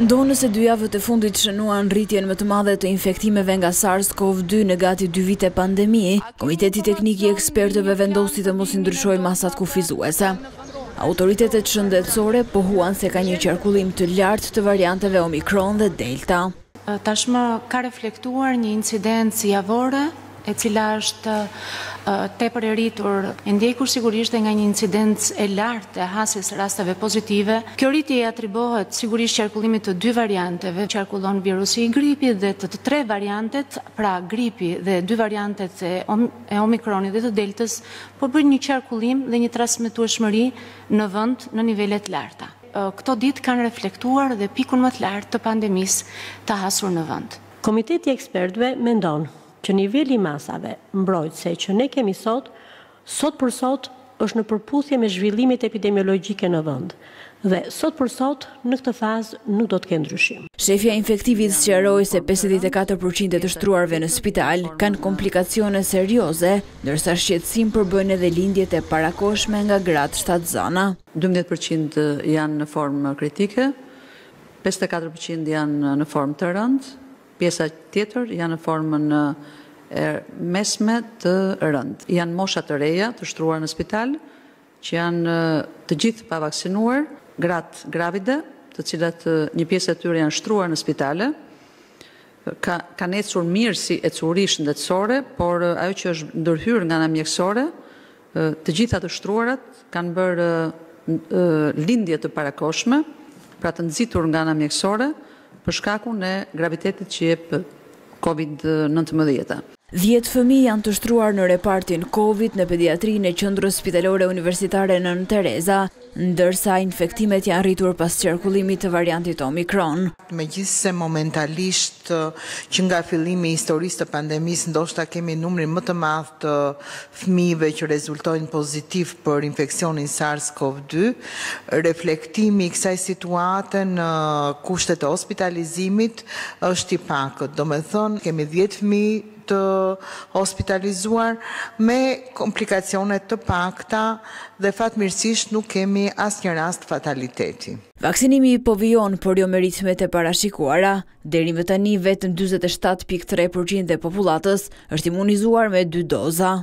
Ndonëse dy javët e fundit shënuan rritjen më të madhe të infektimeve nga SARS CoV dy në gati dy vite pandemi, Komiteti Teknik i Ekspertëve vendosi të mos i ndryshojë masat kufizuese. Autoritetet shëndetësore pohuan se ka një qarkullim të lartë të varianteve Omicron dhe Delta. tashmë ka reflektuar një incidencë javore e cila është tepër e rritur, e ndjekur sigurisht dhe nga një incidencë e lartë e hasjes së rasteve pozitive. Kjo rritje i atribohet sigurisht qarkullimit të dy varianteve, qarkullon virusi i gripit dhe të të tre variantet, pra gripi dhe dy variantet e, e omikronit dhe të deltës, po bëjnë një qarkullim dhe një transmetueshmëri në vend në nivele të larta. këto ditë kanë reflektuar dhe pikun më të lartë të pandemisë të hasur në vend. Komiteti i ekspertëve mendon që niveli i masave mbrojtëse që ne kemi sot, sot për sot është në përputhje me zhvillimet epidemiologjike në vend dhe sot për sot në këtë fazë nuk do të ketë ndryshim. Shefja e Infektivit sqaroi se pesëdhjetë e katër për qind e të shtruarve në spital kanë komplikacione serioze, ndërsa shqetësim përbëjnë edhe lindjet e parakohshme nga gratë shtatzana. dymbëdhjetë për qind janë në formë kritike, pesëdhjetë e katër për qind janë në formë të rëndë, pjesa tjetër janë në formën e mesme të rëndë. Janë mosha të reja të shtruara në spital, që janë të gjithë të pavaksinuar, gratë gravide, të cilat një pjesë e tyre janë shtruar në spitale, kanë ecur mirë si ecuri shëndetësore, por ajo që është ndërhyrë nga ana mjekësore, Të gjitha të shtruarat kanë bërë lindje të parakohshme, pra të nxitur nga ana mjekësore, për shkakun e gravitetit që jep Covid nëntëmbëdhjetë. Dhjetë fëmijë janë të shtruar në repartin Covid në pediatrinë e Qendrës Spitalore Universitare Nënë Tereza. ndërsa infektimet janë rritur pas qarkullimit të variantit Omicron. Megjithëse momentalisht që nga fillimi i historisë të pandemisë ndoshta kemi numrin më të madh të fëmijëve që rezultojnë pozitiv për infeksionin SARS-CoV dy, reflektimi i kësaj situate në kushtet e hospitalizimit është i pakët, domethënë kemi dhjetë fëmijë, të hospitalizuar me komplikacione të pakta dhe fatmirësisht nuk kemi asnjë rast fataliteti. Vaksinimi po vijon, por jo me ritmet e parashikuara. Deri më tani vetëm dyzet e shtatë pikë tre përqind e popullatës është imunizuar me dy doza.